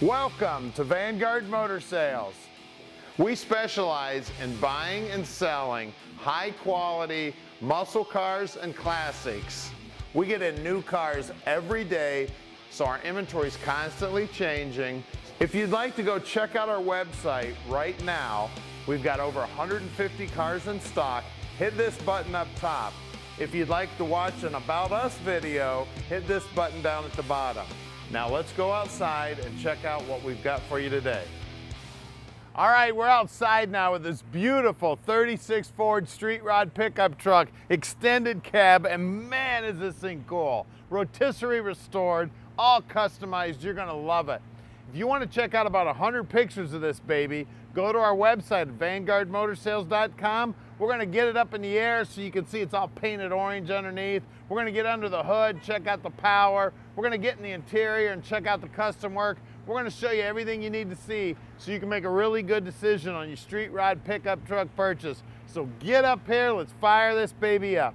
Welcome to Vanguard Motor Sales. We specialize in buying and selling high quality muscle cars and classics. We get in new cars every day, so our inventory is constantly changing. If you'd like to go check out our website right now, we've got over 150 cars in stock. Hit this button up top. If you'd like to watch an About Us video, hit this button down at the bottom. Now let's go outside and check out what we've got for you today. All right, we're outside now with this beautiful 36 Ford Street Rod pickup truck, extended cab, and man, is this thing cool. Rotisserie restored, all customized, you're gonna love it. If you wanna check out about 100 pictures of this baby, go to our website vanguardmotorsales.com. We're gonna get it up in the air so you can see it's all painted orange underneath. We're gonna get under the hood, check out the power. We're gonna get in the interior and check out the custom work. We're gonna show you everything you need to see so you can make a really good decision on your street rod pickup truck purchase. So get up here, let's fire this baby up.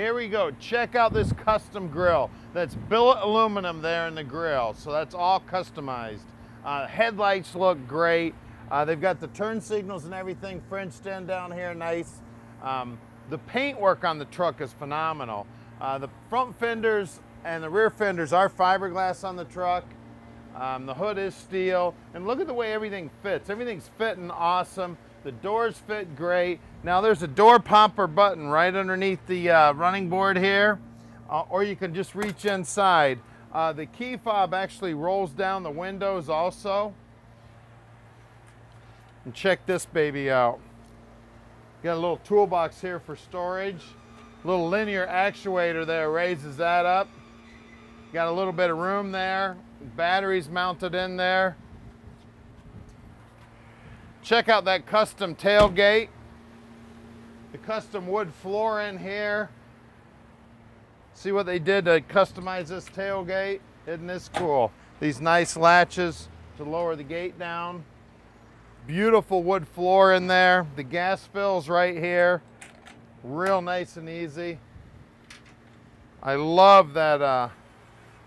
Here we go. Check out this custom grill. That's billet aluminum there in the grill. So that's all customized. Uh, headlights look great. Uh, they've got the turn signals and everything Frenched in down here, nice. Um, the paintwork on the truck is phenomenal. Uh, the front fenders and the rear fenders are fiberglass on the truck. Um, the hood is steel. And look at the way everything fits. Everything's fitting awesome. The doors fit great. Now there's a door popper button right underneath the uh, running board here, uh, or you can just reach inside. Uh, the key fob actually rolls down the windows also. And check this baby out. Got a little toolbox here for storage. Little linear actuator there raises that up. Got a little bit of room there. Batteries mounted in there. Check out that custom tailgate. The custom wood floor in here. See what they did to customize this tailgate? Isn't this cool? These nice latches to lower the gate down. Beautiful wood floor in there. The gas fills right here. Real nice and easy. I love that uh,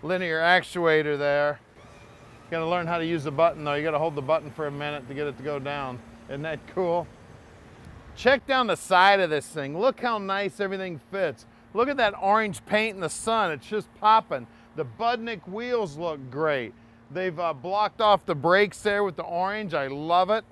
linear actuator there. You gotta learn how to use the button though. You gotta hold the button for a minute to get it to go down. Isn't that cool? Check down the side of this thing. Look how nice everything fits. Look at that orange paint in the sun. It's just popping. The Budnik wheels look great. They've uh, blocked off the brakes there with the orange. I love it.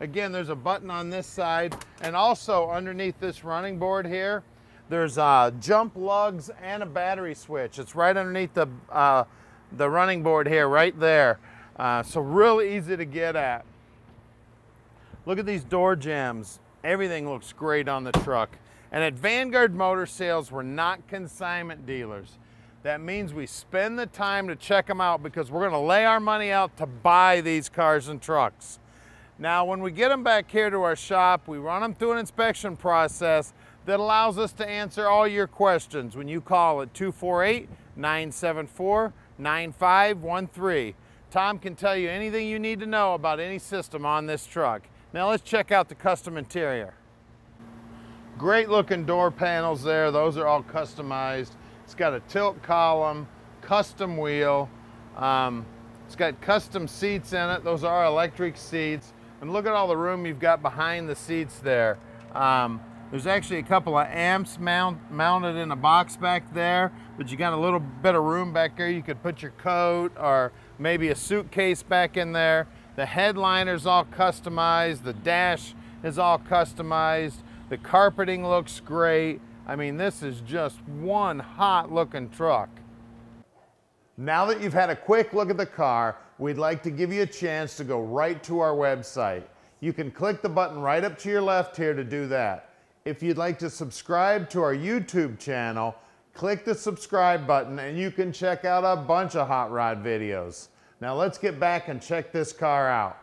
Again, there's a button on this side and also underneath this running board here, there's uh, jump lugs and a battery switch. It's right underneath the, uh, the running board here, right there. Uh, so really easy to get at. Look at these door jambs. Everything looks great on the truck. And at Vanguard Motor Sales, we're not consignment dealers. That means we spend the time to check them out because we're gonna lay our money out to buy these cars and trucks. Now, when we get them back here to our shop, we run them through an inspection process that allows us to answer all your questions when you call at 248-974-9513. Tom can tell you anything you need to know about any system on this truck. Now let's check out the custom interior. Great looking door panels there. Those are all customized. It's got a tilt column, custom wheel. Um, it's got custom seats in it. Those are electric seats. And look at all the room you've got behind the seats there. Um, there's actually a couple of amps mount, mounted in a box back there, but you got a little bit of room back there. You could put your coat or maybe a suitcase back in there. The headliner's all customized. The dash is all customized. The carpeting looks great. I mean, this is just one hot looking truck. Now that you've had a quick look at the car, we'd like to give you a chance to go right to our website. You can click the button right up to your left here to do that. If you'd like to subscribe to our YouTube channel, click the subscribe button and you can check out a bunch of hot rod videos. Now let's get back and check this car out.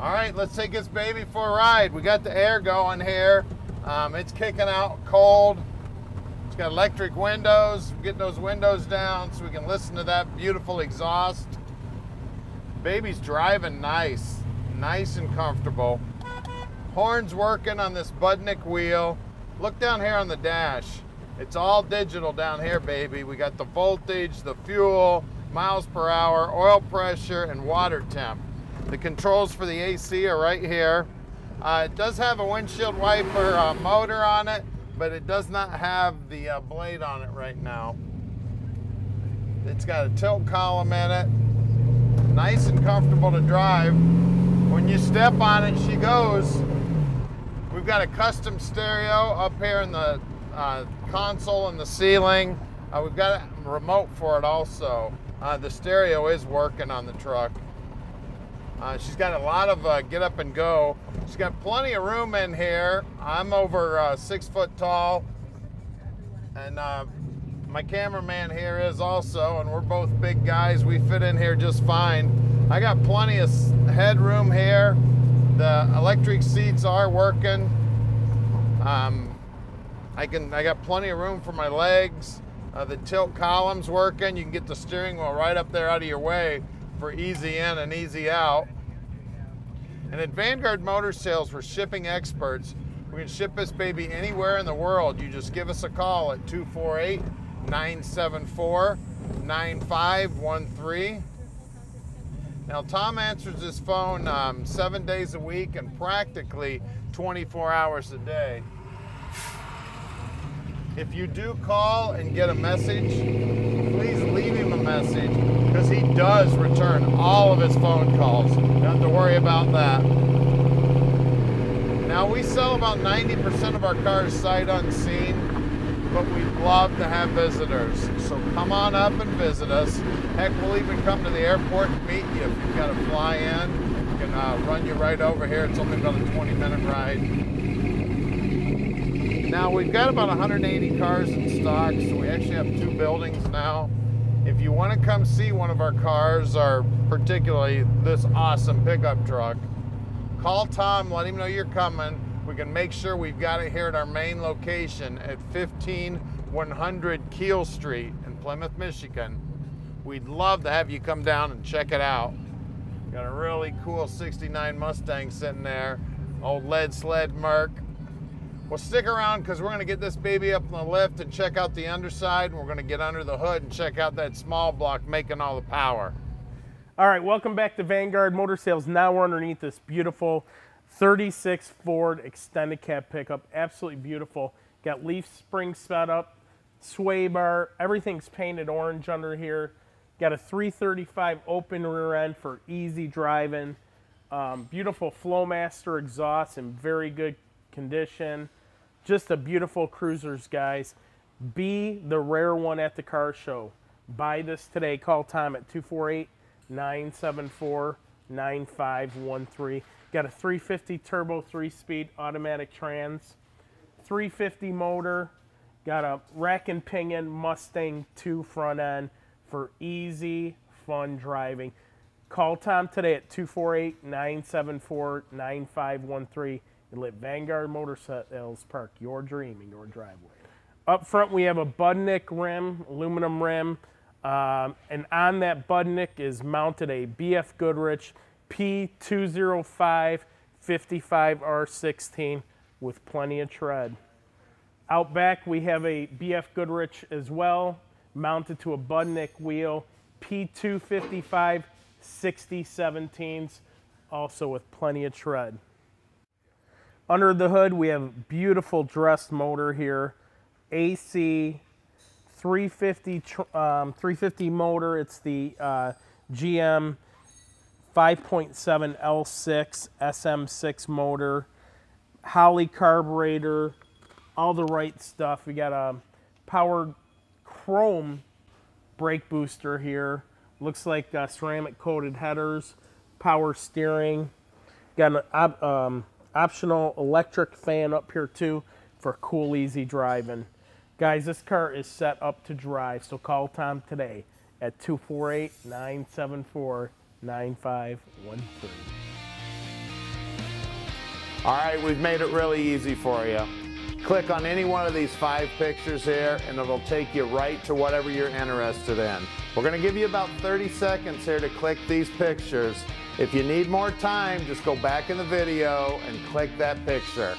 All right, let's take this baby for a ride. We got the air going here. Um, it's kicking out cold. It's got electric windows. Get those windows down so we can listen to that beautiful exhaust. Baby's driving nice, nice and comfortable. Horns working on this Budnik wheel. Look down here on the dash. It's all digital down here, baby. We got the voltage, the fuel, miles per hour, oil pressure, and water temp. The controls for the AC are right here. Uh, it does have a windshield wiper uh, motor on it, but it does not have the uh, blade on it right now. It's got a tilt column in it. Nice and comfortable to drive. When you step on it, she goes. We've got a custom stereo up here in the uh, console and the ceiling. Uh, we've got a remote for it also. Uh, the stereo is working on the truck. Uh, she's got a lot of uh, get up and go. She's got plenty of room in here. I'm over uh, six foot tall, and uh, my cameraman here is also, and we're both big guys. We fit in here just fine. I got plenty of headroom here. The electric seats are working. Um, I can. I got plenty of room for my legs. Uh, the tilt column's working. You can get the steering wheel right up there out of your way for easy in and easy out. And at Vanguard Motor Sales, we're shipping experts. We can ship this baby anywhere in the world. You just give us a call at 248 974 9513. Now, Tom answers his phone um, seven days a week and practically 24 hours a day. If you do call and get a message, please leave him a message because he does return all of his phone calls. Don't have to worry about that. Now, we sell about 90% of our cars sight unseen, but we'd love to have visitors. So come on up and visit us. Heck, we'll even come to the airport and meet you if you've got to fly in. We can uh, run you right over here. It's only about a 20 minute ride. Now we've got about 180 cars in stock, so we actually have two buildings now. If you want to come see one of our cars, or particularly this awesome pickup truck, call Tom, let him know you're coming. We can make sure we've got it here at our main location at 15100 Keel Street in Plymouth, Michigan. We'd love to have you come down and check it out. Got a really cool 69 Mustang sitting there, old lead sled Merc. Well, stick around because we're going to get this baby up on the lift and check out the underside. And we're going to get under the hood and check out that small block making all the power. All right, welcome back to Vanguard Motor Sales. Now we're underneath this beautiful 36 Ford extended cab pickup. Absolutely beautiful. Got leaf springs set up, sway bar, everything's painted orange under here. Got a 335 open rear end for easy driving. Um, beautiful Flowmaster exhaust in very good condition. Just a beautiful cruisers, guys. Be the rare one at the car show. Buy this today. Call Tom at 248 974 9513. Got a 350 turbo three speed automatic trans, 350 motor. Got a rack and pinion Mustang 2 front end for easy, fun driving. Call Tom today at 248 974 9513 and let Vanguard Motor Sales park your dream in your driveway. Up front, we have a Budnik rim, aluminum rim, um, and on that Budnik is mounted a BF Goodrich P205 55R16 with plenty of tread. Out back, we have a BF Goodrich as well, mounted to a Budnik wheel, P255 6017s, also with plenty of tread. Under the hood, we have beautiful dressed motor here, AC, 350 um, 350 motor. It's the uh, GM 5.7 L6 SM6 motor, Holley carburetor, all the right stuff. We got a powered chrome brake booster here. Looks like uh, ceramic coated headers, power steering. Got an um, optional electric fan up here too for cool, easy driving. Guys, this car is set up to drive, so call Tom today at 248 974 9513. All right, we've made it really easy for you. Click on any one of these five pictures here and it'll take you right to whatever you're interested in. We're gonna give you about 30 seconds here to click these pictures. If you need more time, just go back in the video and click that picture.